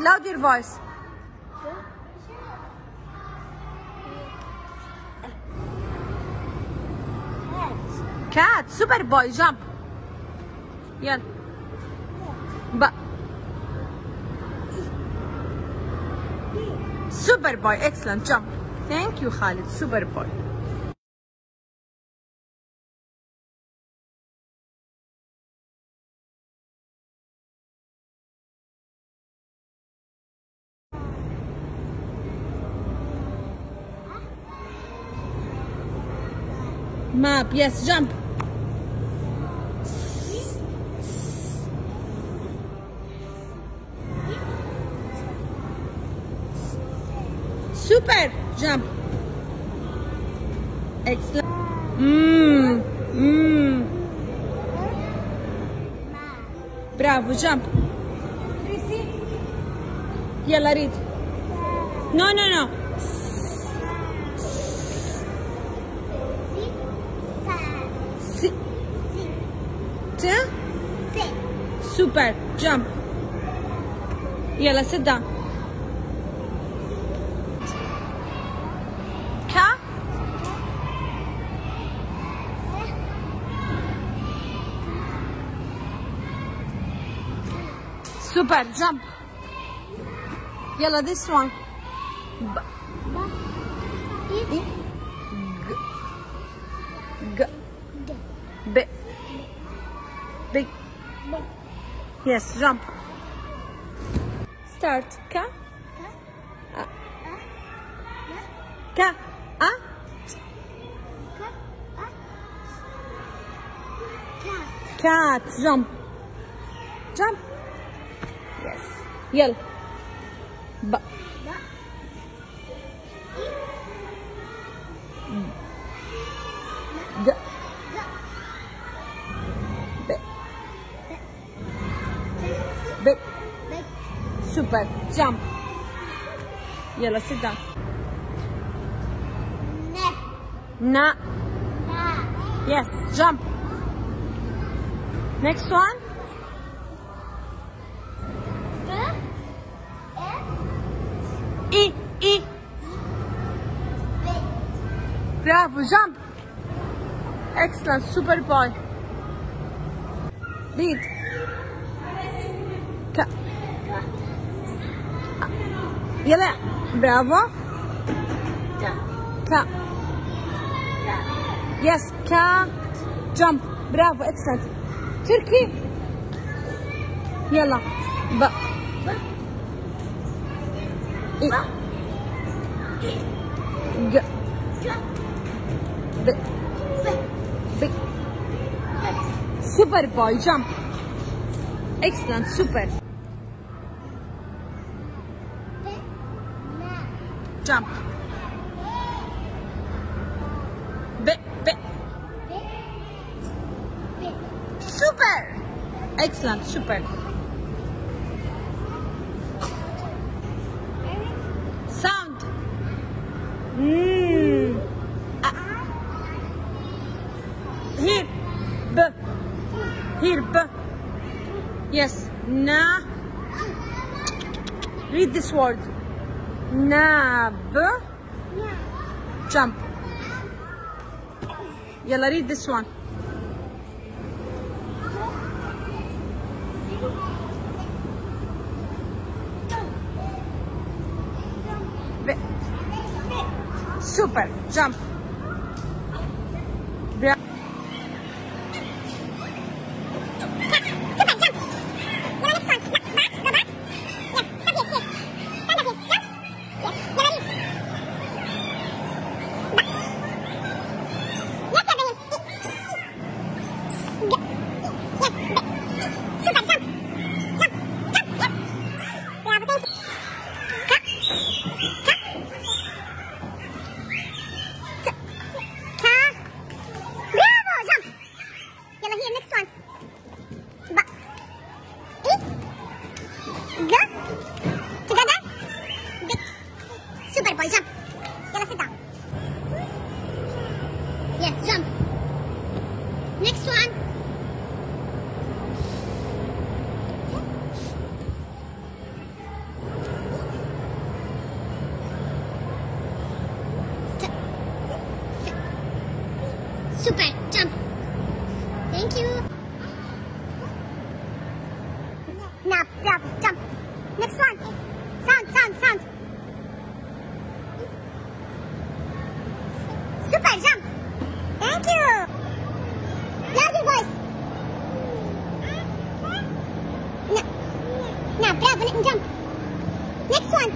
Loud your voice. Cat, super boy, jump. Yeah. But super boy, excellent jump. Thank you, Khalid, super boy. Map, yes, jump. Super, jump. Excellent. Mmm, mmm. Bravo, jump. Yalla, read. No, no, no. Super. Jump. Yalla, sit down. Super. Jump. Yellow, this one. Big. Big. Yes, jump. Start. Ka. Ka. A. Cat. Jump. Jump. Yes. Yell. B. Super. Jump. Yalla, sit down. Na. Yes, jump. Next one. E, E. Bravo, jump. Excellent, super boy. Read. Ka. Yalla, bravo. Ka. Yes, cat. Jump. Bravo, excellent. Turkey. يلا. ب. إي. ج. ب. ب. Super boy, jump. Excellent, super. Jump. B. B. Super. Excellent, super. Sound. Mm. Here. B. Here. B. Yes. Na. Read this word. Nab. Jump. Yalla, read this one. Super. Jump. Super boy, jump. Yalla, sit Now, now, grab let and jump. Next one.